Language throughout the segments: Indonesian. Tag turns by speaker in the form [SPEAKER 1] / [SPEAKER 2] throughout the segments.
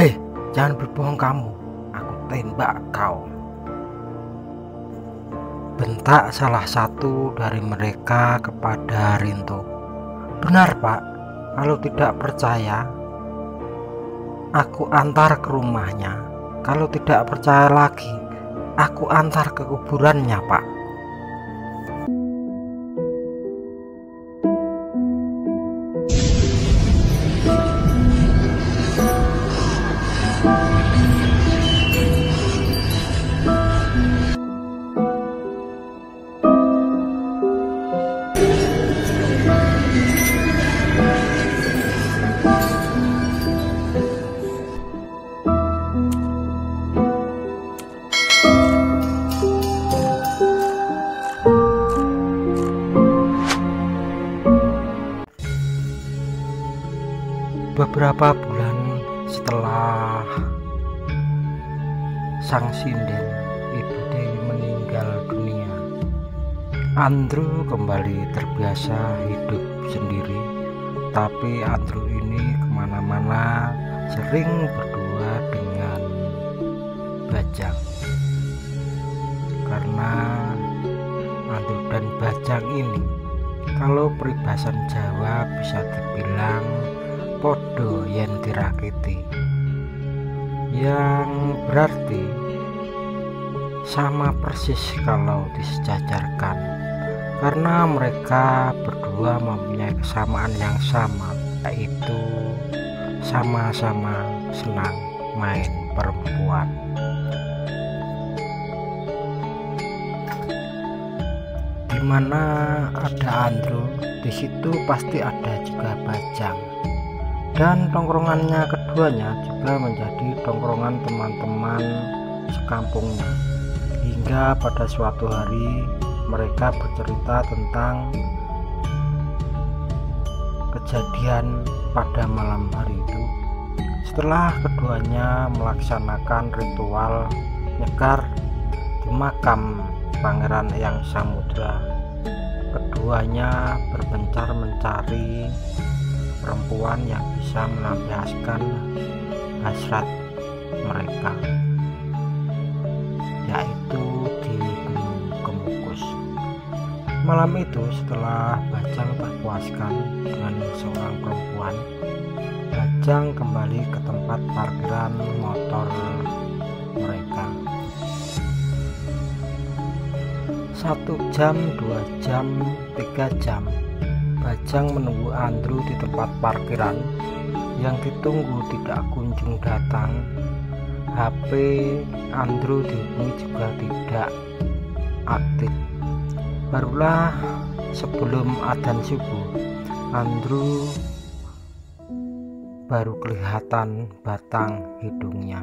[SPEAKER 1] Hei, jangan berbohong kamu. Aku tembak kau. Bentak salah satu dari mereka kepada Rinto. Benar pak, kalau tidak percaya, aku antar ke rumahnya. Kalau tidak percaya lagi, aku antar ke kuburannya pak. Beberapa bulan setelah sang sinden Ibu Dewi meninggal dunia, Andrew kembali terbiasa hidup sendiri. Tapi Andrew ini ke mana-mana sering berdua dengan Bajang karena Andrew dan Bajang ini kalau peribasan Jawa bisa dibilang podo yang dirakiti. Yang berarti sama persis kalau disejajarkan. Karena mereka berdua mempunyai kesamaan yang sama yaitu sama-sama senang main perempuan. Di mana ada Andrew di situ pasti ada juga Bajang dan tongkrongannya keduanya juga menjadi tongkrongan teman-teman sekampungnya. Hingga pada suatu hari mereka bercerita tentang kejadian pada malam hari itu. Setelah keduanya melaksanakan ritual nyekar di makam pangeran yang samudra keduanya berpencar mencari perempuan yang bisa melampiaskan hasrat mereka yaitu di Gunung Kemukus. Malam itu setelah Bajang terpuaskan dengan seorang perempuan Bajang kembali ke tempat parkiran motor mereka. Satu jam dua jam tiga jam Bajang menunggu Andrew di tempat parkiran yang ditunggu tidak kunjung datang. HP Andrew dihubungi juga tidak aktif. Barulah sebelum adzan subuh, Andrew baru kelihatan batang hidungnya.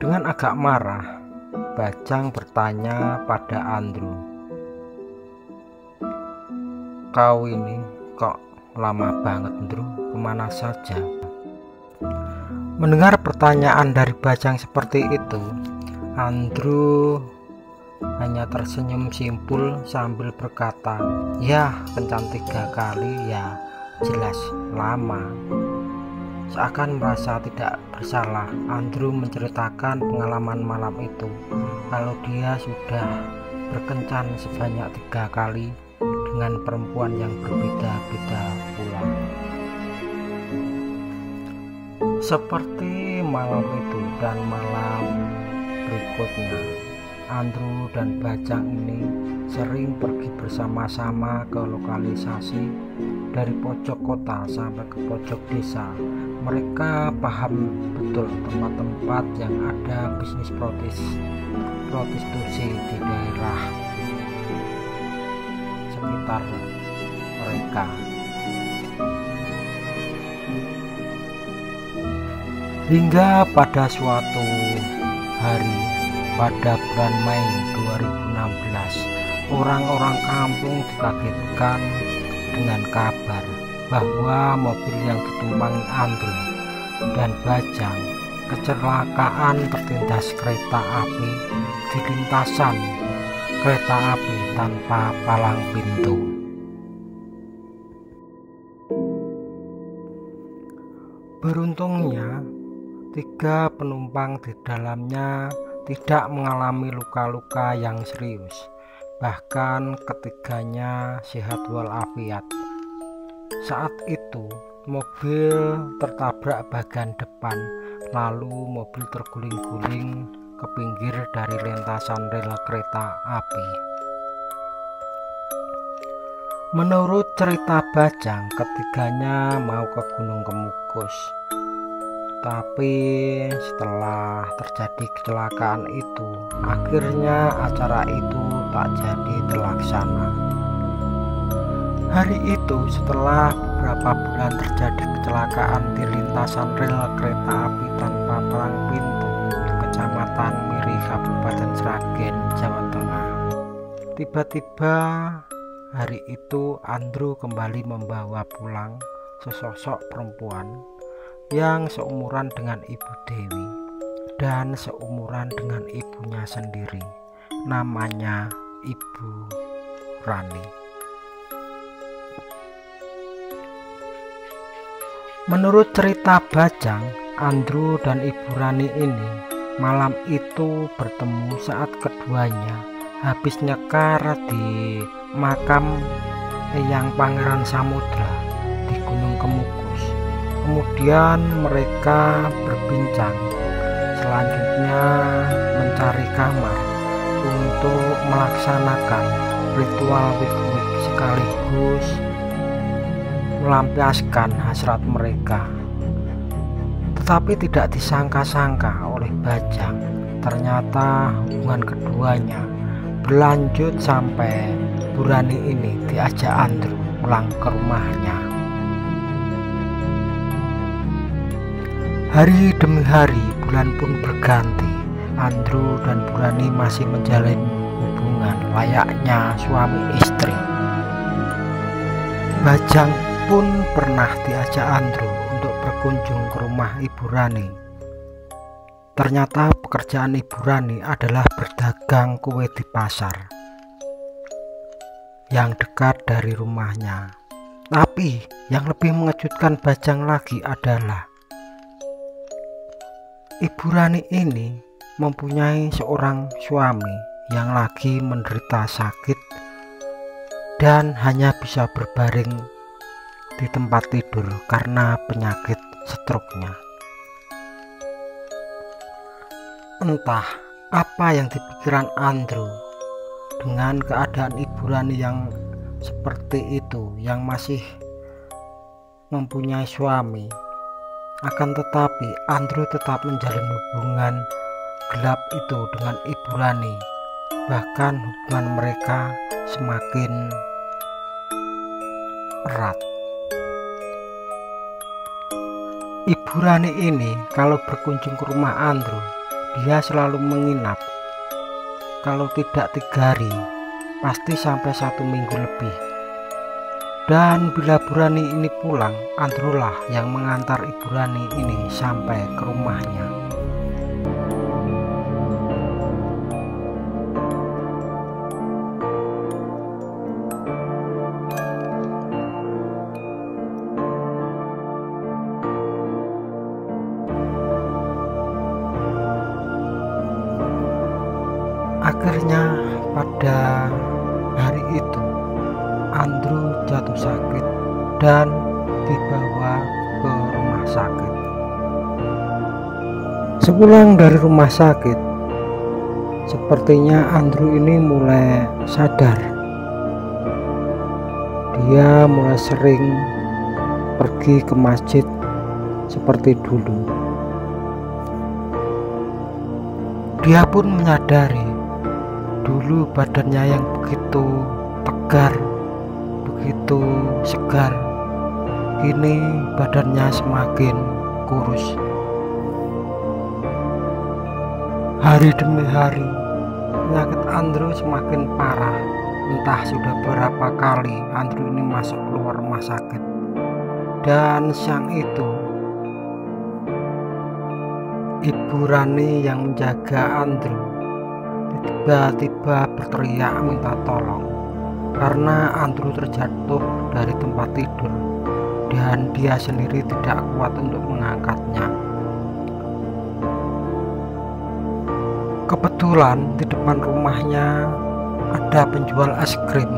[SPEAKER 1] Dengan agak marah, Bajang bertanya pada Andrew, kau ini kok lama banget Andrew ke mana saja? Mendengar pertanyaan dari Bajang seperti itu Andrew hanya tersenyum simpul sambil berkata ya kencan tiga kali ya jelas lama. Seakan merasa tidak bersalah Andrew menceritakan pengalaman malam itu. Kalau dia sudah berkencan sebanyak tiga kali dengan perempuan yang berbeda-beda pula. Seperti malam itu dan malam berikutnya, Andrew dan Bajang ini sering pergi bersama-sama ke lokalisasi dari pojok kota sampai ke pojok desa. Mereka paham betul tempat-tempat yang ada bisnis protes prostitusi di daerah sekitar mereka. Hingga pada suatu hari pada bulan Mei 2016, orang-orang kampung dikagetkan dengan kabar bahwa mobil yang ditumpangi Andrew dan Bajang kecelakaan tertindas kereta api di lintasan kereta api tanpa palang pintu. Beruntungnya, tiga penumpang di dalamnya tidak mengalami luka-luka yang serius. Bahkan ketiganya sehat walafiat. Saat itu, mobil tertabrak bagian depan, lalu mobil terguling-guling ke pinggir dari lintasan rel kereta api. Menurut cerita Bajang, ketiganya mau ke Gunung Kemukus. Tapi setelah terjadi kecelakaan itu, akhirnya acara itu tak jadi terlaksana. Hari itu setelah beberapa bulan terjadi kecelakaan di lintasan rel kereta api tanpa palang pintu Kecamatan Miri, Kabupaten Sragen, Jawa Tengah. Tiba-tiba hari itu Andrew kembali membawa pulang sesosok perempuan yang seumuran dengan Ibu Dewi dan seumuran dengan ibunya sendiri. Namanya Ibu Rani. Menurut cerita Bajang, Andrew dan Ibu Rani ini malam itu bertemu saat keduanya. Habis nyekar di makam Eyang Pangeran Samudra di Gunung Kemuku kemudian mereka berbincang. Selanjutnya mencari kamar untuk melaksanakan ritual wik-wik sekaligus melampiaskan hasrat mereka. Tetapi tidak disangka-sangka Bajang ternyata hubungan keduanya berlanjut sampai Burani ini diajak Andrew pulang ke rumahnya Hari demi hari, bulan pun berganti. Andrew dan Burani masih menjalin hubungan layaknya suami istri. Bajang pun pernah diajak Andrew untuk berkunjung ke rumah Ibu Rani. Ternyata pekerjaan Ibu Rani adalah berdagang kue di pasar yang dekat dari rumahnya. Tapi yang lebih mengejutkan Bajang lagi adalah Ibu Rani ini mempunyai seorang suami yang lagi menderita sakit dan hanya bisa berbaring di tempat tidur karena penyakit stroke-nya. Entah apa yang dipikiran Andrew dengan keadaan Ibu Rani yang seperti itu yang masih mempunyai suami akan tetapi Andrew tetap menjalin hubungan gelap itu dengan Ibu Rani. Bahkan hubungan mereka semakin erat. Ibu Rani ini kalau berkunjung ke rumah Andrew, dia selalu menginap. Kalau tidak tiga hari, pasti sampai satu minggu lebih. Dan bila Burani ini pulang, Andrulah yang mengantar Ibu Rani ini sampai ke rumahnya. Itu Andrew jatuh sakit dan dibawa ke rumah sakit. Sepulang dari rumah sakit, sepertinya Andrew ini mulai sadar. Dia mulai sering pergi ke masjid seperti dulu. Dia pun menyadari dulu badannya yang begitu tegar begitu segar kini badannya semakin kurus. Hari demi hari penyakit Andrew semakin parah. Entah sudah berapa kali Andrew ini masuk keluar rumah sakit. Dan siang itu Ibu Rani yang menjaga Andrew tiba-tiba berteriak minta tolong karena Andrew terjatuh dari tempat tidur dan dia sendiri tidak kuat untuk mengangkatnya. Kebetulan di depan rumahnya ada penjual es krim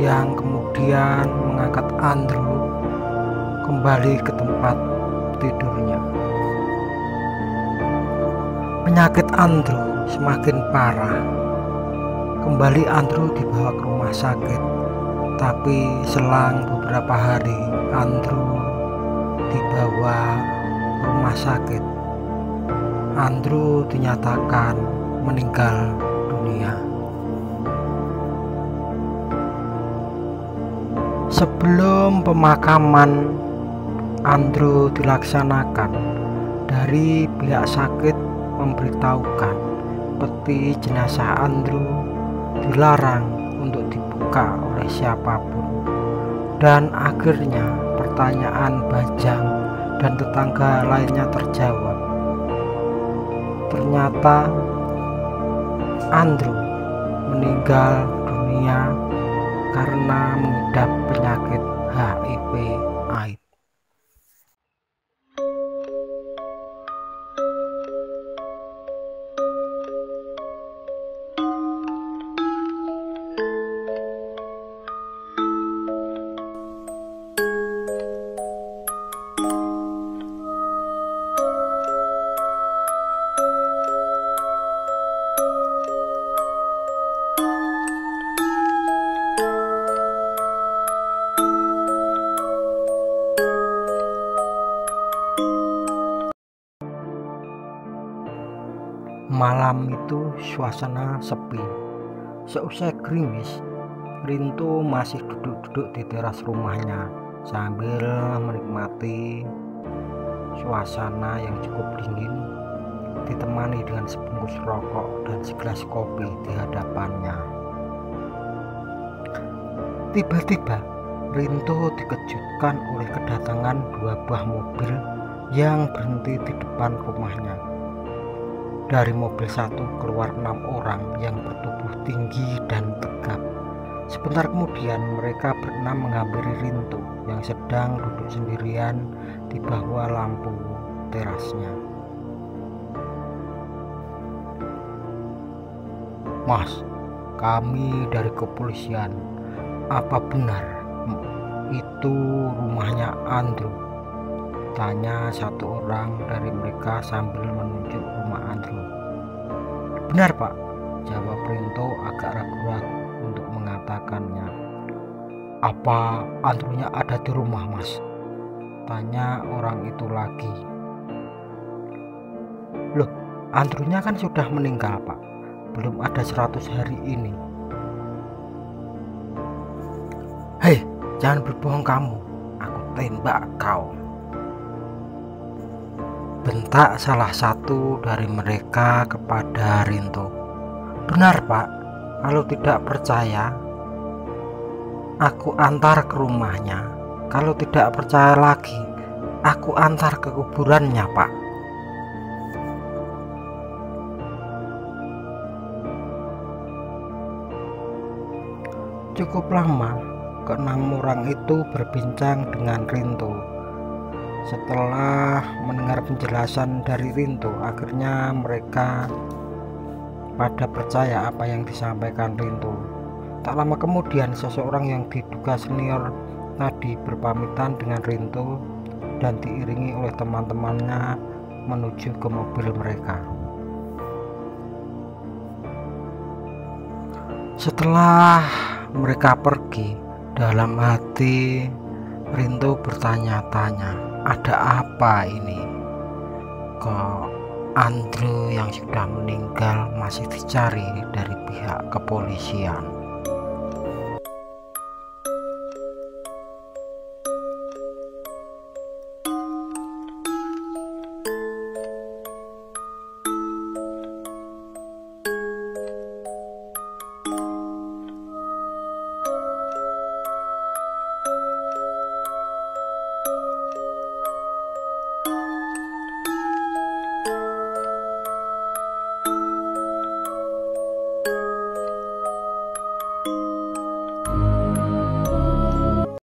[SPEAKER 1] yang kemudian mengangkat Andrew kembali ke tempat tidurnya. Penyakit Andrew semakin parah. Kembali Andrew dibawa ke rumah sakit, tapi selang beberapa hari Andrew dibawa ke rumah sakit. Andrew dinyatakan meninggal dunia. Sebelum pemakaman Andrew dilaksanakan, dari pihak sakit memberitahukan peti jenazah Andrew dilarang untuk dibuka oleh siapa pun. Dan akhirnya pertanyaan Bajang dan tetangga lainnya terjawab. Ternyata Andrew meninggal dunia karena mengidap penyakit Malam itu suasana sepi. Seusai gerimis, Rinto masih duduk-duduk di teras rumahnya sambil menikmati suasana yang cukup dingin ditemani dengan sebungkus rokok dan segelas kopi di hadapannya. Tiba-tiba Rinto dikejutkan oleh kedatangan dua buah mobil yang berhenti di depan rumahnya. Dari mobil satu keluar enam orang yang bertubuh tinggi dan tegap. Sebentar kemudian mereka berenam menghampiri Rinto yang sedang duduk sendirian di bawah lampu terasnya. Mas, kami dari kepolisian. Apa benar itu rumahnya Andrew? Tanya satu orang dari mereka sambil Andrew. Benar pak, jawab Rinto agak ragu-ragu untuk mengatakannya. Apa Andrewnya ada di rumah mas? Tanya orang itu lagi. Loh, Andrewnya kan sudah meninggal pak. Belum ada 100 hari ini. Hei, jangan berbohong kamu. Aku tembak kau bentak salah satu dari mereka kepada Rinto. Benar pak, kalau tidak percaya, aku antar ke rumahnya. Kalau tidak percaya lagi, aku antar ke kuburannya pak. Cukup lama, keenam orang itu berbincang dengan Rinto setelah mendengar penjelasan dari Rinto, akhirnya mereka pada percaya apa yang disampaikan Rinto. Tak lama kemudian, seseorang yang diduga senior tadi berpamitan dengan Rinto dan diiringi oleh teman-temannya menuju ke mobil mereka. Setelah mereka pergi, dalam hati Rinto bertanya-tanya, ada apa ini? Kok Andrew yang sudah meninggal masih dicari dari pihak kepolisian